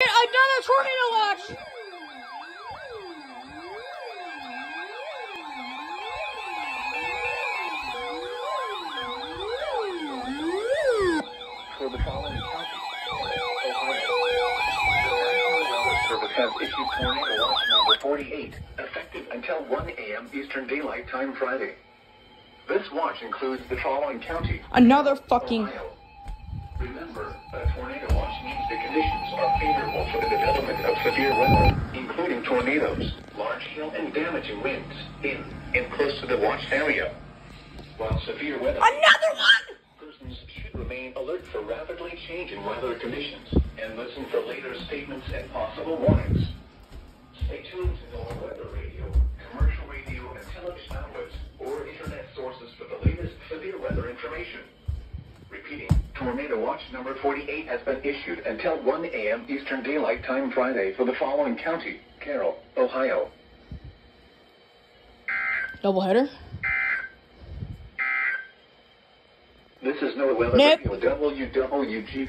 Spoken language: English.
Another tornado watch! Service has issued tornado watch number 48, effective until 1 a.m. Eastern Daylight Time Friday. This watch includes the following counties. Another fucking. Ohio. Remember, a tornado watch means the conditions are favorable for the development of severe weather, including tornadoes, large hail, and damaging winds in and close to the watched area. While severe weather Another one! persons should remain alert for rapidly changing weather conditions and listen for later statements and possible warnings. Stay tuned to our weather radio, commercial radio, and television outlets or internet sources for the latest severe weather information. Repeating, Tornado Watch number 48 has been issued until 1 a.m. Eastern Daylight Time Friday for the following county, Carroll, Ohio. Doubleheader? This is NOAA Weather Nope. WWG.